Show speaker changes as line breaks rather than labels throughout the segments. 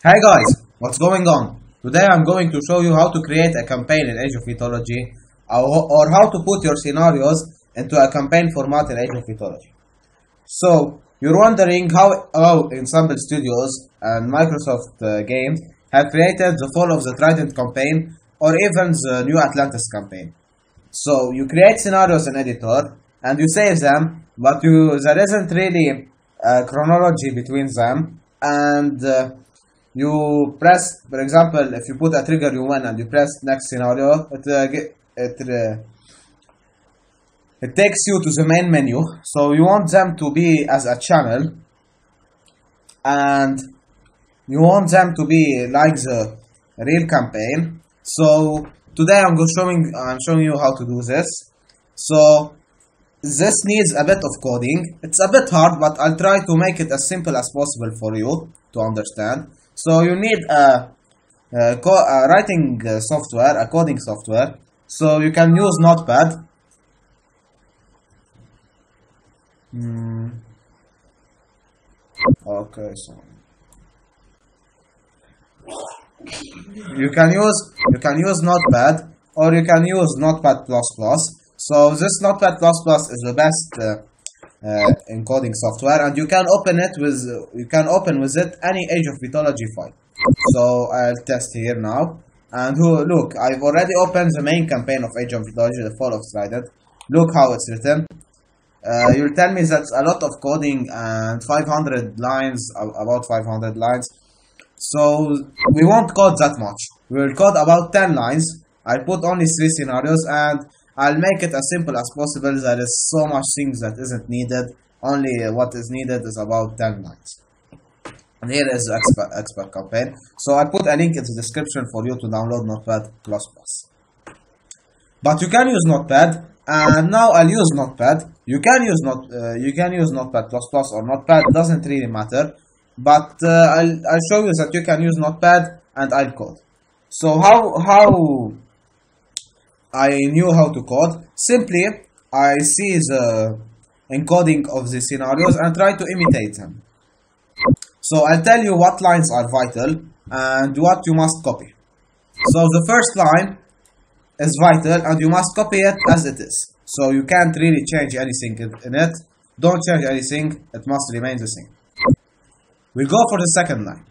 Hey guys, what's going on? Today I'm going to show you how to create a campaign in Age of Mythology or, or how to put your scenarios into a campaign format in Age of Mythology. So, you're wondering how, how Ensemble Studios and Microsoft uh, Games have created the Fall of the Trident campaign or even the New Atlantis campaign. So, you create scenarios in editor and you save them, but you, there isn't really a chronology between them and uh, you press, for example, if you put a trigger you win and you press next scenario, it uh, ge- it uh, it takes you to the main menu. So you want them to be as a channel, and you want them to be like the real campaign. So today I'm showing I'm showing you how to do this. So this needs a bit of coding. It's a bit hard, but I'll try to make it as simple as possible for you to understand. So you need a, a, a writing uh, software, a coding software. So you can use Notepad. Hmm. Okay, so you can use you can use Notepad or you can use Notepad++. So this Notepad++ is the best uh, uh, encoding software, and you can open it with you can open with it any Age of Mythology file. So I'll test here now. And who, look, I've already opened the main campaign of Age of Mythology, the Fall of Trident. Look how it's written. Uh, you'll tell me that's a lot of coding and 500 lines, about 500 lines. So we won't code that much. We'll code about 10 lines. I'll put only three scenarios and I'll make it as simple as possible. There is so much things that isn't needed. Only what is needed is about 10 lines. And here is the expert, expert campaign. So I put a link in the description for you to download Notepad++. But you can use Notepad, and now I'll use Notepad. You can use not uh, you can use Notepad++ or Notepad. Doesn't really matter. But uh, I'll I'll show you that you can use Notepad and I'll code. So how how I knew how to code? Simply I see the encoding of the scenarios and try to imitate them. So I'll tell you what lines are vital and what you must copy. So the first line is vital and you must copy it as it is. So you can't really change anything in it. Don't change anything, it must remain the same. We'll go for the second line.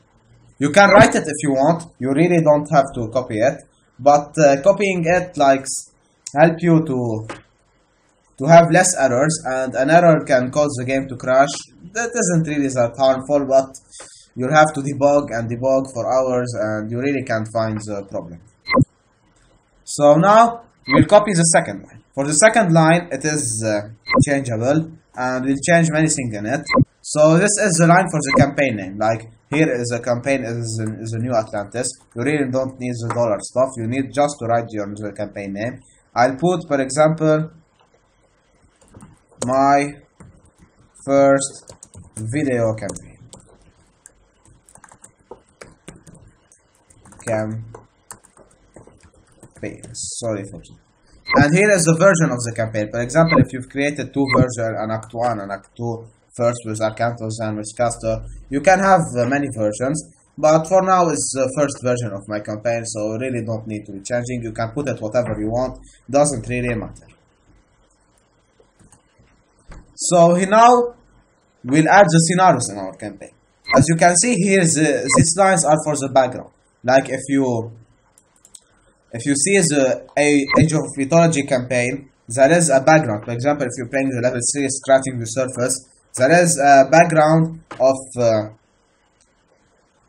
You can write it if you want, you really don't have to copy it, but uh, copying it like help you to to have less errors and an error can cause the game to crash. That isn't really that harmful, but you'll have to debug and debug for hours and you really can't find the problem. So now we'll copy the second line. For the second line, it is uh, changeable and we'll change many things in it. So this is the line for the campaign name. Like here is a campaign is a, is a new Atlantis. You really don't need the dollar stuff. You need just to write your campaign name. I'll put, for example, my first video campaign. Campaign. Sorry for that. And here is the version of the campaign. For example, if you've created two versions, an Act 1 and Act 2, first with Arkantos and with Kastor, you can have uh, many versions. But for now, it's the first version of my campaign, so really don't need to be changing. You can put it whatever you want, doesn't really matter. So here now, we'll add the scenarios in our campaign. As you can see here, the, these lines are for the background. Like if you if you see the Age of Mythology campaign, there is a background. For example, if you're playing the level 3 scratching the surface, there is a background of uh,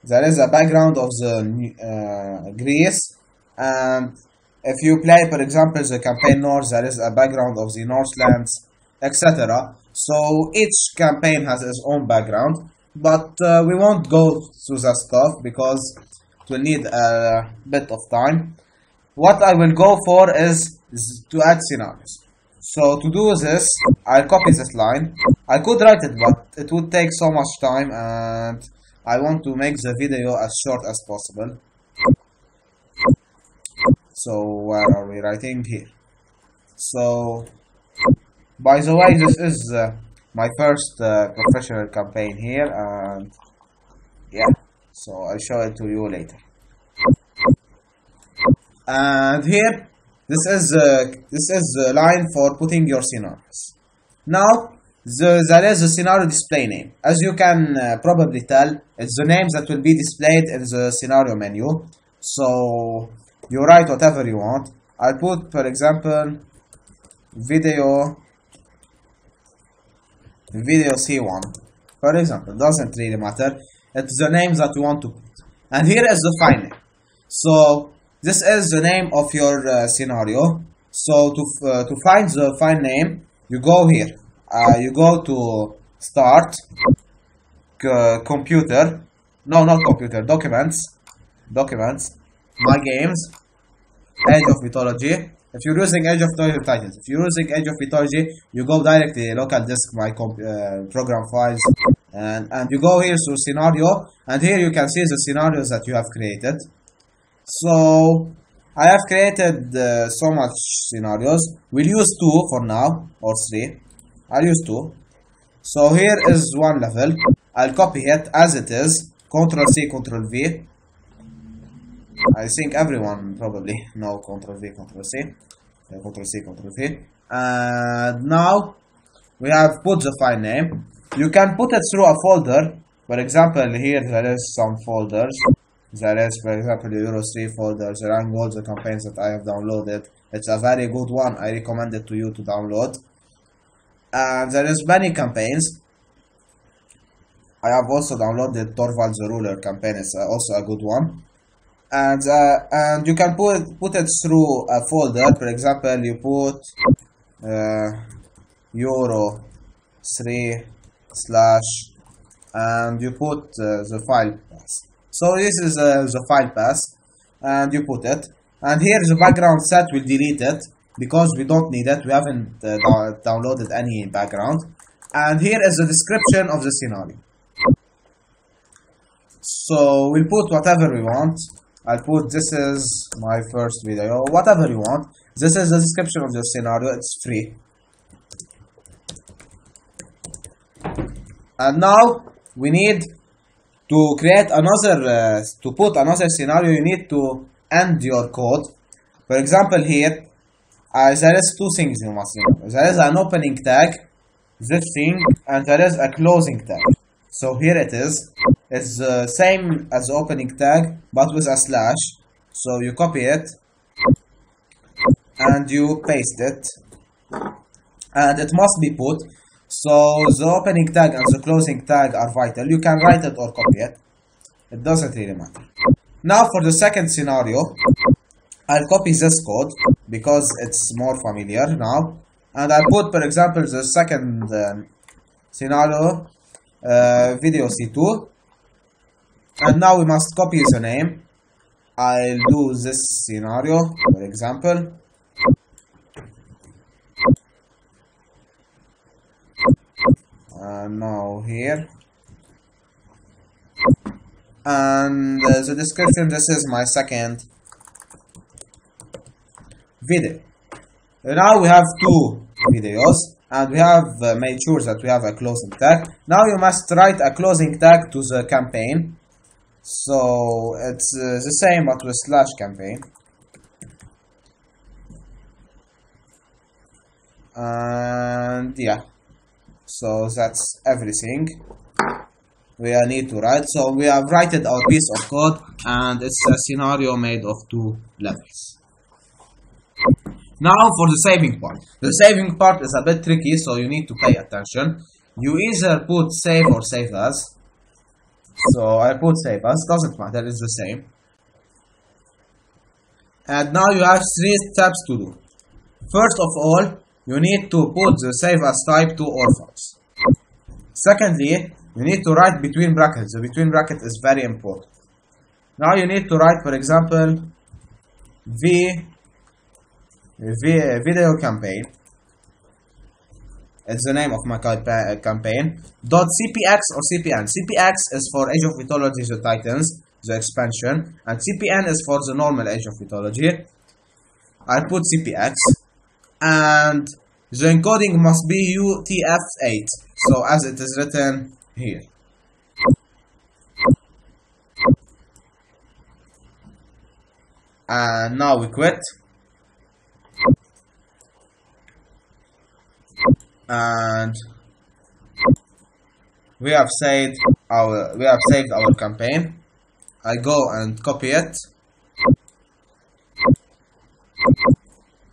there is a background of the uh, Greece. And if you play for example the campaign north there is a background of the Northlands etc so each campaign has its own background but uh, we won't go through that stuff because it will need a bit of time. What I will go for is, is to add scenarios so to do this I'll copy this line. I could write it but it would take so much time and I want to make the video as short as possible. So where are we writing here? So by the way this is uh, my first uh, professional campaign here and yeah so I'll show it to you later. And here this is this is the line for putting your scenarios. Now the, there is a scenario display name. As you can uh, probably tell it's the names that will be displayed in the scenario menu. So you write whatever you want. I'll put for example video video C1 for example doesn't really matter. It's the names that you want to put. And here is the file name. So this is the name of your uh, scenario. So to, uh, to find the file name you go here. Uh, you go to start computer. No not computer documents. Documents. My games. Age of mythology. If you're using age of mythology titles if you're using age of mythology you go directly local disk my uh, program files and and you go here to scenario and here you can see the scenarios that you have created so I have created uh, so much scenarios. We'll use two for now or three. I'll use two. So here is one level. I'll copy it as it is. Control C Control V. I think everyone probably know Control V Control C. Uh, Ctrl C Control V. And now we have put the file name. You can put it through a folder. For example here there is some folders there is for example the Euro 3 folder there are all the campaigns that I have downloaded it's a very good one. I recommend it to you to download. And there is many campaigns. I have also downloaded Torvald the Ruler campaign. It's also a good one. And uh, and you can put put it through a folder. For example you put uh, euro 3 slash and you put uh, the file so this is uh, the file path and you put it. And here the background set will delete it because we don't need it we haven't uh, downloaded any background. And here is the description of the scenario. So we'll put whatever we want. I'll put this is my first video. Whatever you want. This is the description of the scenario it's free. And now we need to create another uh, to put another scenario you need to end your code. For example here uh, there is two things you must remember there is an opening tag this thing and there is a closing tag. So here it is. It's the uh, same as opening tag but with a slash. So you copy it and you paste it. And it must be put so the opening tag and the closing tag are vital. You can write it or copy it. It doesn't really matter. Now for the second scenario I'll copy this code because it's more familiar now. And I'll put for example the second uh, scenario uh, video C2 and now we must copy the name. I'll do this scenario for example and now here. And uh, the description. This is my second video. Now we have two videos and we have uh, made sure that we have a closing tag. Now you must write a closing tag to the campaign. So it's uh, the same but with slash campaign. And yeah so that's everything. We need to write. So we have written our piece of code and it's a scenario made of two levels. Now for the saving part. The saving part is a bit tricky so you need to pay attention. You either put save or save as. So I put save as, doesn't matter, it's the same. And now you have three steps to do. First of all, you need to put the save as type to or false. Secondly, you need to write between brackets. The between bracket is very important. Now you need to write, for example, v, v video campaign it's the name of my uh, campaign. Dot .cpx or cpn. cpx is for Age of Mythology the Titans, the expansion, and cpn is for the normal Age of Mythology. I put cpx, and the encoding must be UTF-8 so as it is written here. And now we quit. And we have saved our we have saved our campaign. I go and copy it.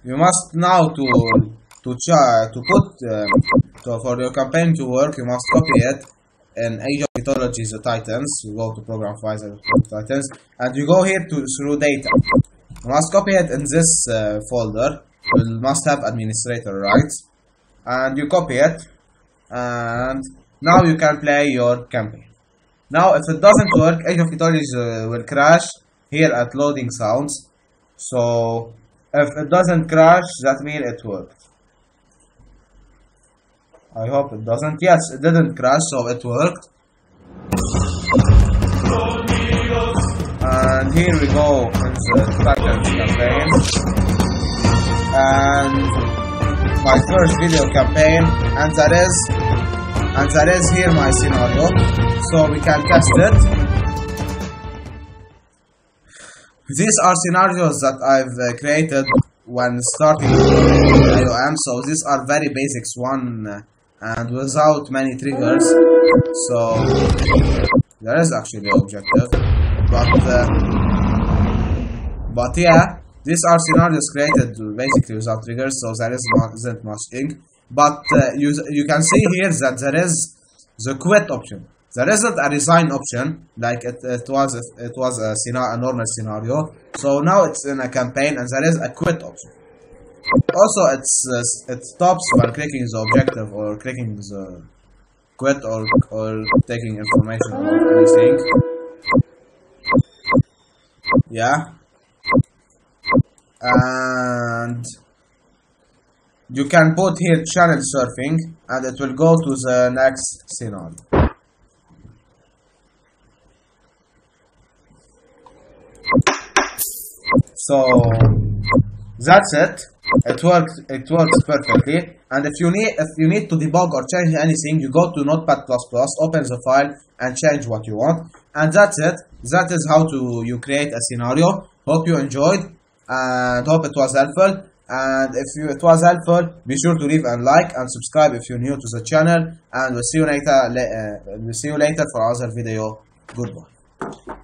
You must now to to to put um, so for your campaign to work you must copy it. In Age of Mythologies the Titans. You go to program files and Titans. And you go here to through data. You must copy it in this uh, folder. You must have administrator rights. And you copy it. And now you can play your campaign. Now if it doesn't work Age of Mythologies uh, will crash here at loading sounds. So if it doesn't crash that means it worked. I hope it doesn't. Yes it didn't crash so it worked. And here we go into the Titans campaign. And my first video campaign and that is and that is here my scenario. So we can test it these are scenarios that I've uh, created when starting IOM so these are very basics one uh, and without many triggers. So there is actually objective but uh, but yeah these are scenarios created basically without triggers so there is not, isn't much ink but uh, you you can see here that there is the quit option there isn't a resign option like it, it was it was a, a normal scenario. So now it's in a campaign and there is a quit option. Also it's uh, it stops when clicking the objective or clicking the quit or or taking information or anything. Yeah. And you can put here channel surfing and it will go to the next scenario so that's it. It works it works perfectly. And if you need if you need to debug or change anything you go to notepad open the file and change what you want. And that's it. That is how to you create a scenario. Hope you enjoyed and hope it was helpful. And if you, it was helpful be sure to leave a like and subscribe if you're new to the channel. And we'll see you later uh, we'll see you later for another video. Goodbye